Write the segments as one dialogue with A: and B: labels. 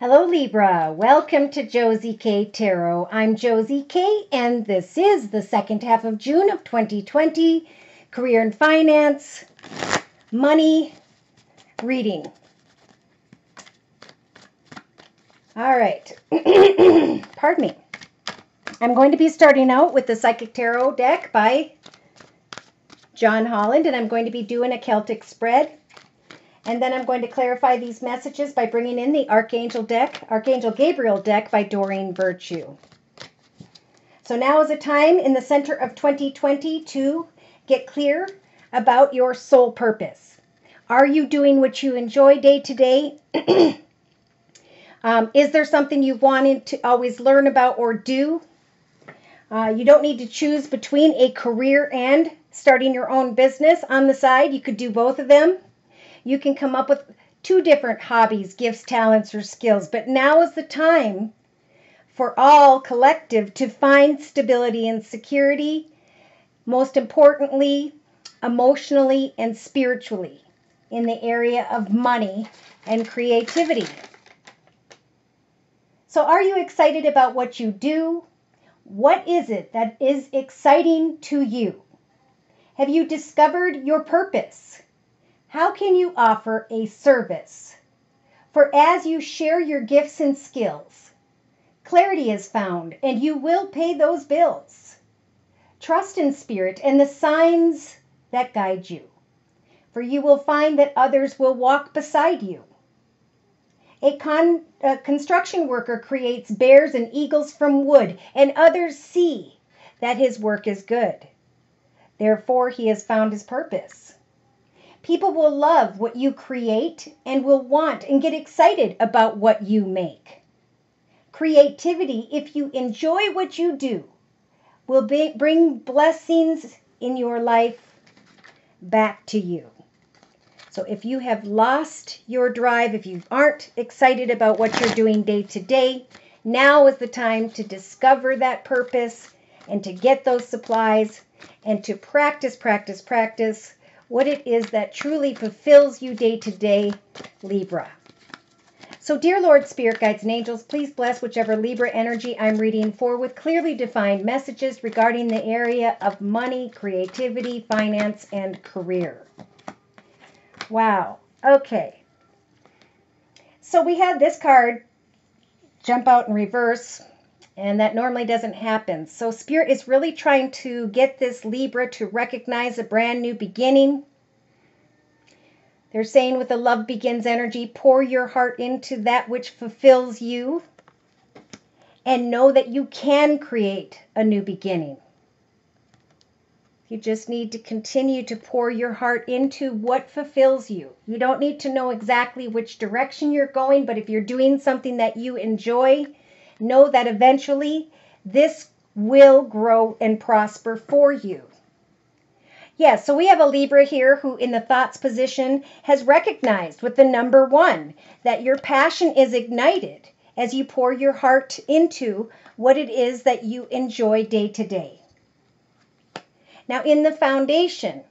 A: Hello, Libra. Welcome to Josie K Tarot. I'm Josie K, and this is the second half of June of 2020 career and finance, money reading. All right. Pardon me. I'm going to be starting out with the Psychic Tarot deck by John Holland, and I'm going to be doing a Celtic spread. And then I'm going to clarify these messages by bringing in the Archangel deck, Archangel Gabriel deck by Doreen Virtue. So now is a time in the center of 2020 to get clear about your soul purpose. Are you doing what you enjoy day to day? Um, is there something you've wanted to always learn about or do? Uh, you don't need to choose between a career and starting your own business on the side. You could do both of them. You can come up with two different hobbies, gifts, talents, or skills. But now is the time for all collective to find stability and security, most importantly, emotionally and spiritually in the area of money and creativity. So, are you excited about what you do? What is it that is exciting to you? Have you discovered your purpose? How can you offer a service? For as you share your gifts and skills, clarity is found and you will pay those bills. Trust in spirit and the signs that guide you, for you will find that others will walk beside you. A, con, a construction worker creates bears and eagles from wood, and others see that his work is good. Therefore, he has found his purpose. People will love what you create and will want and get excited about what you make. Creativity, if you enjoy what you do, will be, bring blessings in your life back to you. So if you have lost your drive, if you aren't excited about what you're doing day to day, now is the time to discover that purpose and to get those supplies and to practice, practice, practice what it is that truly fulfills you day to day, Libra. So, dear Lord, Spirit Guides, and Angels, please bless whichever Libra energy I'm reading for with clearly defined messages regarding the area of money, creativity, finance, and career. Wow. Okay. So we had this card jump out in reverse, and that normally doesn't happen. So Spirit is really trying to get this Libra to recognize a brand new beginning. They're saying with the love begins energy, pour your heart into that which fulfills you and know that you can create a new beginning. You just need to continue to pour your heart into what fulfills you. You don't need to know exactly which direction you're going, but if you're doing something that you enjoy, know that eventually this will grow and prosper for you. Yes, yeah, so we have a Libra here who, in the thoughts position, has recognized with the number one that your passion is ignited as you pour your heart into what it is that you enjoy day to day. Now, in the foundation,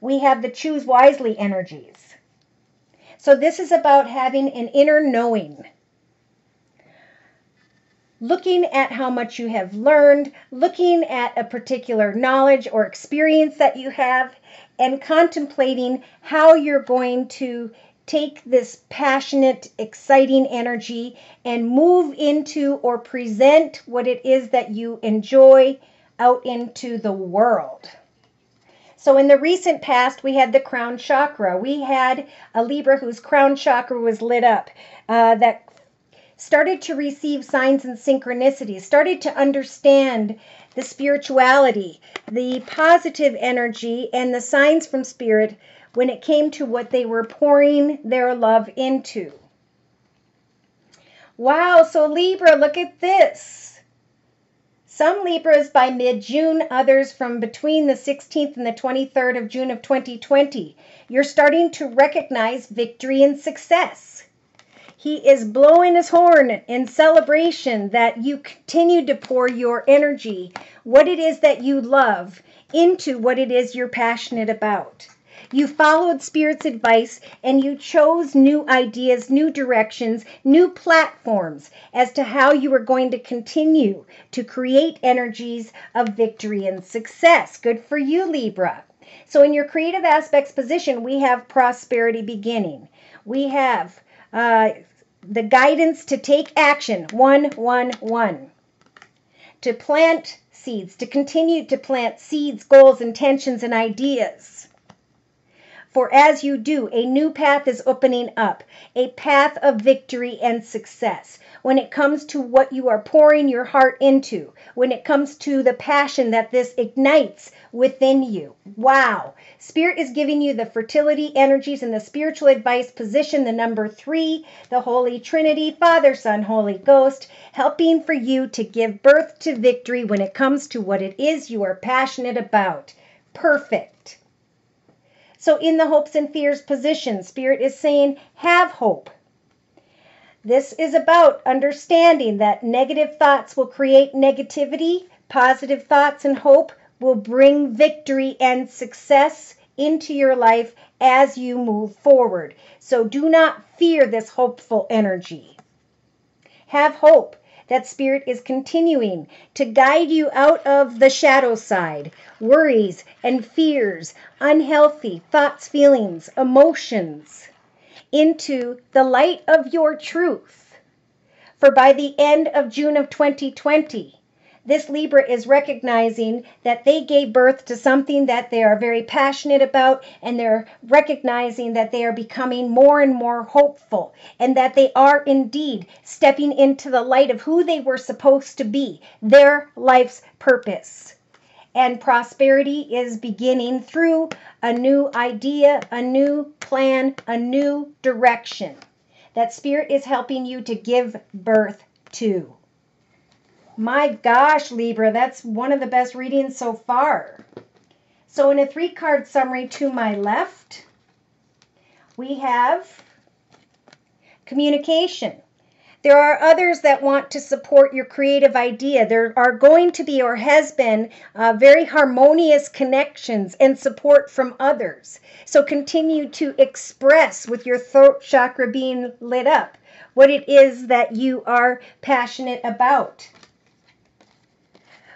A: we have the choose wisely energies. So, this is about having an inner knowing. Looking at how much you have learned, looking at a particular knowledge or experience that you have, and contemplating how you're going to take this passionate, exciting energy and move into or present what it is that you enjoy out into the world. So, in the recent past, we had the crown chakra. We had a Libra whose crown chakra was lit up, uh, that started to receive signs and synchronicities, started to understand the spirituality, the positive energy, and the signs from spirit when it came to what they were pouring their love into. Wow, so Libra, look at this. Some Libras by mid June, others from between the 16th and the 23rd of June of 2020. You're starting to recognize victory and success. He is blowing his horn in celebration that you continue to pour your energy, what it is that you love, into what it is you're passionate about. You followed Spirit's advice and you chose new ideas, new directions, new platforms as to how you are going to continue to create energies of victory and success. Good for you, Libra. So, in your creative aspects position, we have prosperity beginning. We have uh, the guidance to take action one, one, one. To plant seeds, to continue to plant seeds, goals, intentions, and ideas. For as you do, a new path is opening up, a path of victory and success when it comes to what you are pouring your heart into, when it comes to the passion that this ignites within you. Wow. Spirit is giving you the fertility energies and the spiritual advice position, the number three, the Holy Trinity, Father, Son, Holy Ghost, helping for you to give birth to victory when it comes to what it is you are passionate about. Perfect. So, in the hopes and fears position, Spirit is saying, have hope this is about understanding that negative thoughts will create negativity, positive thoughts and hope will bring victory and success into your life as you move forward. So do not fear this hopeful energy. Have hope that Spirit is continuing to guide you out of the shadow side, worries and fears, unhealthy thoughts, feelings, emotions into the light of your truth. For by the end of June of 2020, this Libra is recognizing that they gave birth to something that they are very passionate about, and they're recognizing that they are becoming more and more hopeful, and that they are indeed stepping into the light of who they were supposed to be, their life's purpose and prosperity is beginning through a new idea, a new plan, a new direction that Spirit is helping you to give birth to. My gosh, Libra, that's one of the best readings so far. So, in a three card summary to my left, we have communication. There are others that want to support your creative idea. There are going to be or has been uh, very harmonious connections and support from others. So continue to express with your throat chakra being lit up what it is that you are passionate about.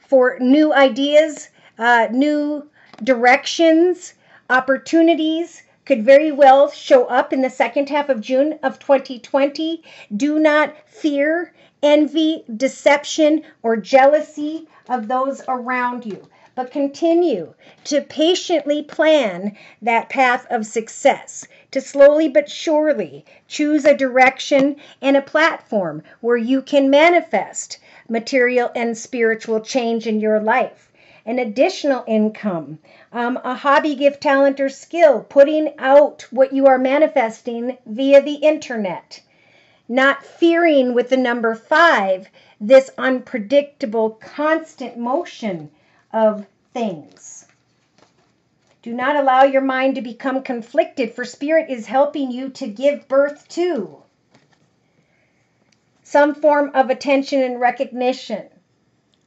A: For new ideas, uh, new directions, opportunities, could very well show up in the second half of June of 2020. Do not fear, envy, deception, or jealousy of those around you, but continue to patiently plan that path of success, to slowly but surely choose a direction and a platform where you can manifest material and spiritual change in your life, an additional income um, a hobby, gift, talent, or skill, putting out what you are manifesting via the internet. Not fearing with the number five, this unpredictable, constant motion of things. Do not allow your mind to become conflicted, for Spirit is helping you to give birth to some form of attention and recognition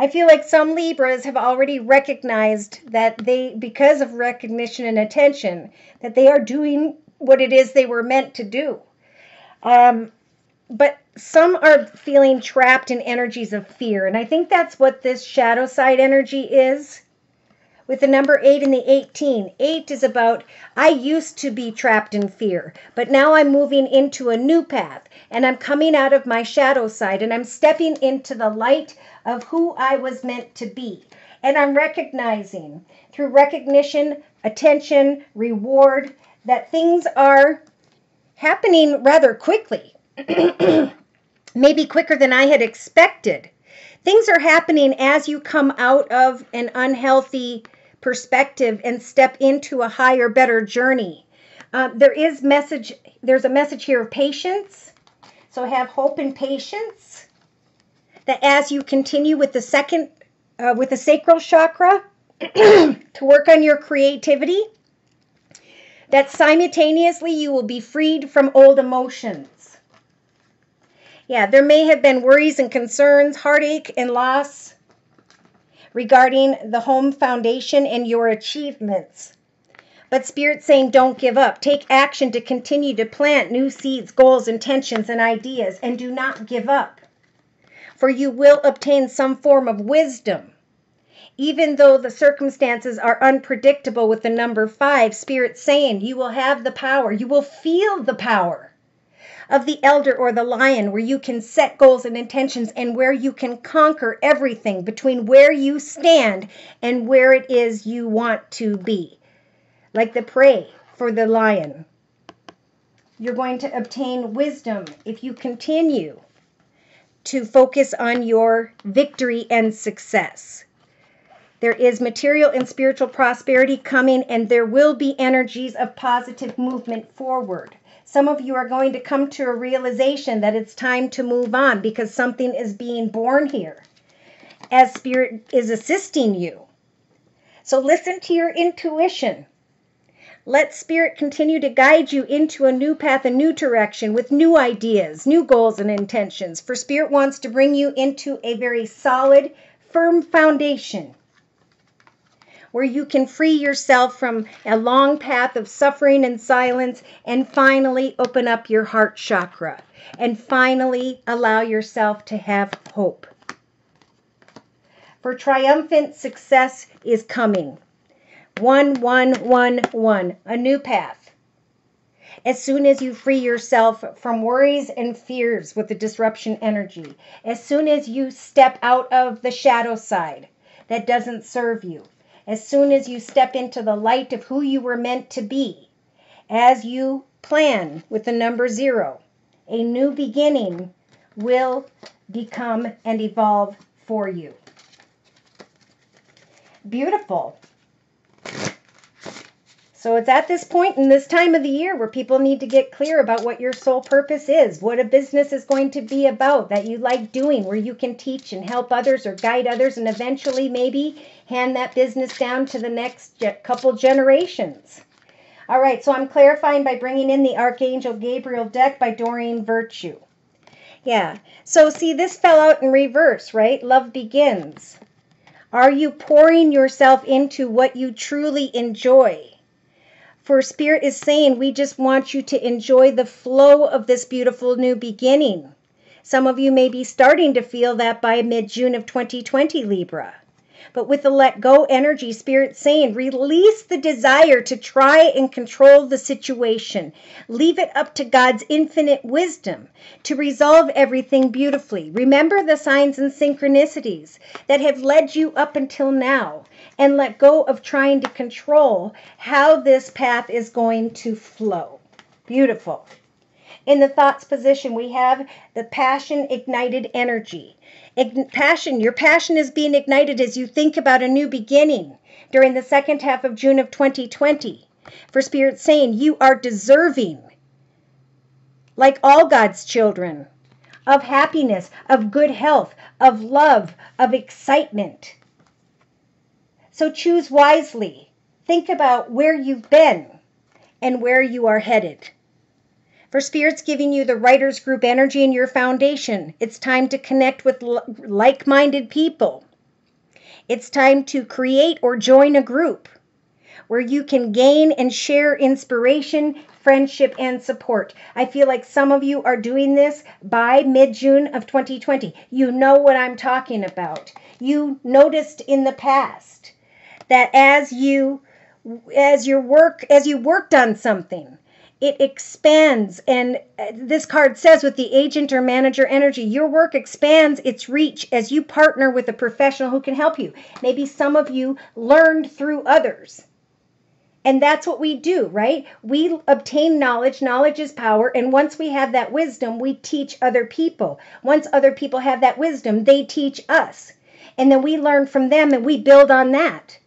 A: I feel like some Libras have already recognized that they, because of recognition and attention, that they are doing what it is they were meant to do. Um, but some are feeling trapped in energies of fear. And I think that's what this shadow side energy is with the number 8 and the 18. 8 is about, I used to be trapped in fear, but now I'm moving into a new path and I'm coming out of my shadow side and I'm stepping into the light of who I was meant to be. And I'm recognizing through recognition, attention, reward, that things are happening rather quickly. Maybe quicker than I had expected. Things are happening as you come out of an unhealthy perspective and step into a higher, better journey. Uh, there is message. There's a message here of patience. So have hope and patience that as you continue with the second, uh, with the sacral chakra, to work on your creativity, that simultaneously you will be freed from old emotions. Yeah, there may have been worries and concerns, heartache and loss regarding the home foundation and your achievements. But Spirit's saying don't give up. Take action to continue to plant new seeds, goals, intentions, and ideas, and do not give up. For you will obtain some form of wisdom. Even though the circumstances are unpredictable with the number five, Spirit's saying you will have the power, you will feel the power of the elder or the lion, where you can set goals and intentions and where you can conquer everything between where you stand and where it is you want to be like the prey for the lion. You're going to obtain wisdom if you continue to focus on your victory and success. There is material and spiritual prosperity coming, and there will be energies of positive movement forward. Some of you are going to come to a realization that it's time to move on because something is being born here as Spirit is assisting you. So listen to your intuition. Let Spirit continue to guide you into a new path, a new direction with new ideas, new goals, and intentions. For Spirit wants to bring you into a very solid, firm foundation where you can free yourself from a long path of suffering and silence and finally open up your heart chakra and finally allow yourself to have hope. For triumphant success is coming. One, one, one, one. A new path. As soon as you free yourself from worries and fears with the disruption energy, as soon as you step out of the shadow side that doesn't serve you, as soon as you step into the light of who you were meant to be, as you plan with the number zero, a new beginning will become and evolve for you. Beautiful. So it's at this point in this time of the year where people need to get clear about what your sole purpose is, what a business is going to be about that you like doing, where you can teach and help others or guide others, and eventually maybe hand that business down to the next couple generations. All right, so I'm clarifying by bringing in the Archangel Gabriel deck by Doreen Virtue. Yeah, so see, this fell out in reverse, right? Love begins. Are you pouring yourself into what you truly enjoy? For Spirit is saying, we just want you to enjoy the flow of this beautiful new beginning. Some of you may be starting to feel that by mid June of 2020, Libra. But with the let go energy, Spirit saying, release the desire to try and control the situation. Leave it up to God's infinite wisdom to resolve everything beautifully. Remember the signs and synchronicities that have led you up until now and let go of trying to control how this path is going to flow. Beautiful. In the thoughts position, we have the passion ignited energy passion, your passion is being ignited as you think about a new beginning during the second half of June of 2020. For Spirit saying you are deserving, like all God's children, of happiness, of good health, of love, of excitement. So choose wisely. Think about where you've been and where you are headed. For Spirit's giving you the writers group energy in your foundation. It's time to connect with like minded people. It's time to create or join a group where you can gain and share inspiration, friendship, and support. I feel like some of you are doing this by mid June of 2020. You know what I'm talking about. You noticed in the past that as you as your work as you worked on something it expands. And uh, this card says with the agent or manager energy your work expands its reach as you partner with a professional who can help you. Maybe some of you learned through others. And that's what we do right? We obtain knowledge. Knowledge is power. And once we have that wisdom we teach other people. Once other people have that wisdom they teach us. And then we learn from them and we build on that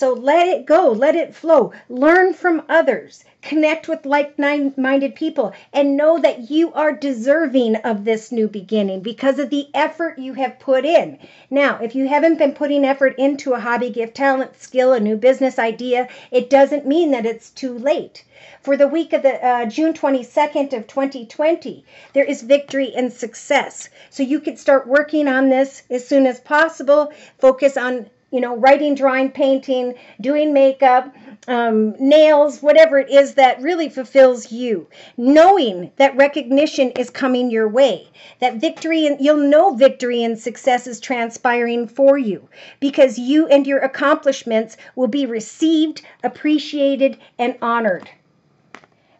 A: so let it go, let it flow. Learn from others, connect with like minded people, and know that you are deserving of this new beginning because of the effort you have put in. Now, if you haven't been putting effort into a hobby, gift, talent, skill, a new business idea, it doesn't mean that it's too late. For the week of the uh, June 22nd of 2020, there is victory and success. So you can start working on this as soon as possible. Focus on you know, writing, drawing, painting, doing makeup, um, nails, whatever it is that really fulfills you. Knowing that recognition is coming your way, that victory, and you'll know victory and success is transpiring for you because you and your accomplishments will be received, appreciated, and honored.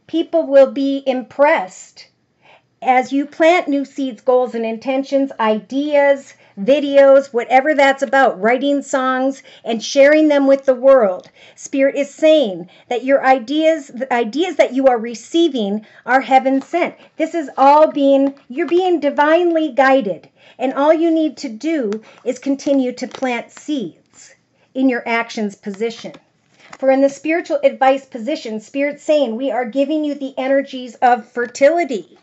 A: People will be impressed as you plant new seeds, goals, and intentions, ideas, videos, whatever that's about, writing songs and sharing them with the world. Spirit is saying that your ideas, the ideas that you are receiving are heaven sent. This is all being, you're being divinely guided. And all you need to do is continue to plant seeds in your actions position. For in the spiritual advice position, Spirit's saying we are giving you the energies of fertility.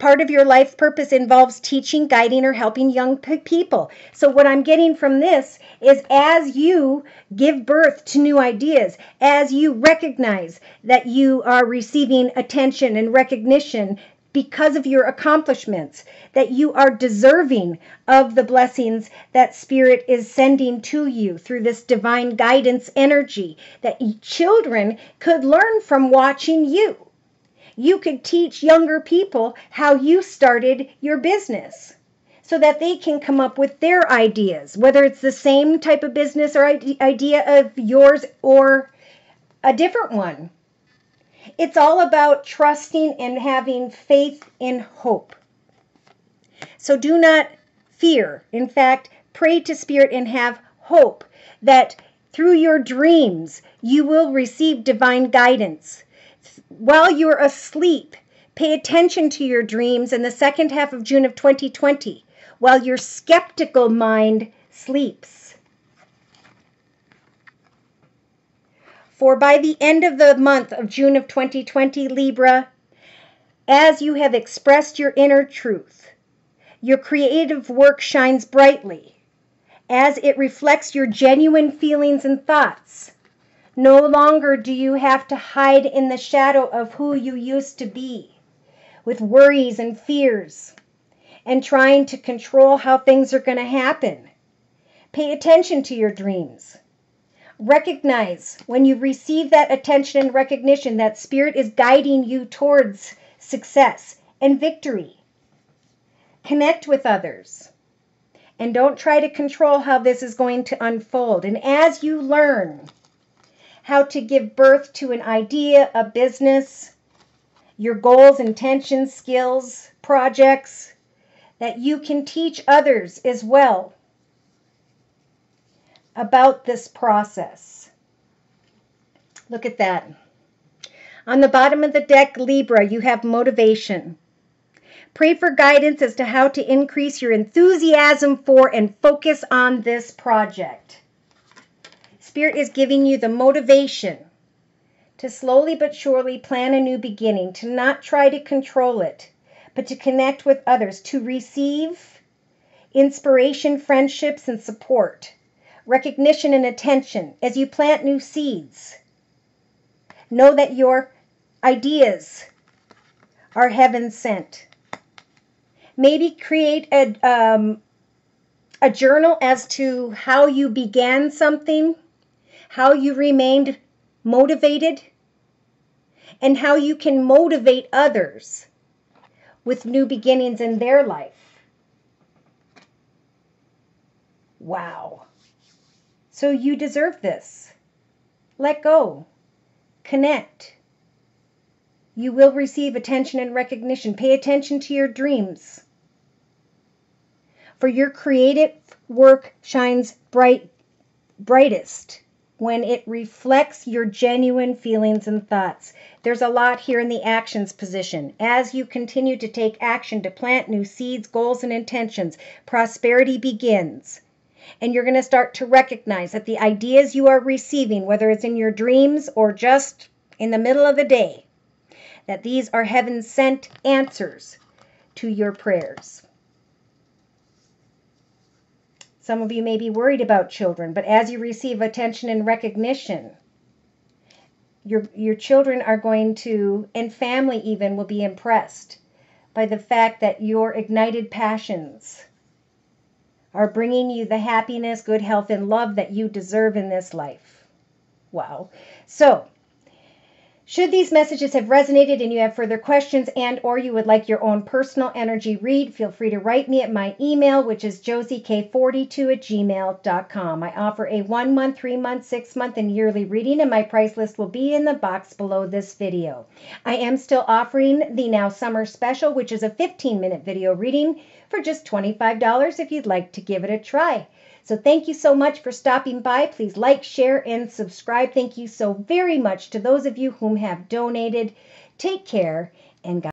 A: Part of your life purpose involves teaching, guiding, or helping young people. So, what I'm getting from this is as you give birth to new ideas, as you recognize that you are receiving attention and recognition because of your accomplishments, that you are deserving of the blessings that Spirit is sending to you through this divine guidance energy, that children could learn from watching you you could teach younger people how you started your business so that they can come up with their ideas, whether it's the same type of business or idea of yours or a different one. It's all about trusting and having faith in hope. So do not fear. In fact, pray to Spirit and have hope that through your dreams you will receive divine guidance while you're asleep, pay attention to your dreams in the second half of June of 2020 while your skeptical mind sleeps. For by the end of the month of June of 2020, Libra, as you have expressed your inner truth, your creative work shines brightly as it reflects your genuine feelings and thoughts no longer do you have to hide in the shadow of who you used to be, with worries and fears, and trying to control how things are going to happen. Pay attention to your dreams. Recognize when you receive that attention and recognition that Spirit is guiding you towards success and victory. Connect with others. And don't try to control how this is going to unfold. And as you learn, how to give birth to an idea, a business, your goals, intentions, skills, projects that you can teach others as well about this process. Look at that. On the bottom of the deck, Libra, you have motivation. Pray for guidance as to how to increase your enthusiasm for and focus on this project. Spirit is giving you the motivation to slowly but surely plan a new beginning, to not try to control it, but to connect with others, to receive inspiration, friendships, and support, recognition, and attention as you plant new seeds. Know that your ideas are heaven sent. Maybe create a, um, a journal as to how you began something how you remained motivated, and how you can motivate others with new beginnings in their life. Wow. So you deserve this. Let go. Connect. You will receive attention and recognition. Pay attention to your dreams. For your creative work shines bright brightest when it reflects your genuine feelings and thoughts. There's a lot here in the actions position. As you continue to take action to plant new seeds, goals, and intentions, prosperity begins. And you're going to start to recognize that the ideas you are receiving, whether it's in your dreams or just in the middle of the day, that these are heaven sent answers to your prayers. Some of you may be worried about children, but as you receive attention and recognition, your, your children are going to, and family even, will be impressed by the fact that your ignited passions are bringing you the happiness, good health, and love that you deserve in this life. Wow. So, should these messages have resonated and you have further questions and or you would like your own personal energy read, feel free to write me at my email, which is josiek42 at gmail.com. I offer a one month, three month, six month, and yearly reading, and my price list will be in the box below this video. I am still offering the Now Summer Special, which is a 15 minute video reading for just $25 if you'd like to give it a try. So thank you so much for stopping by. Please like, share, and subscribe. Thank you so very much to those of you whom have donated. Take care and God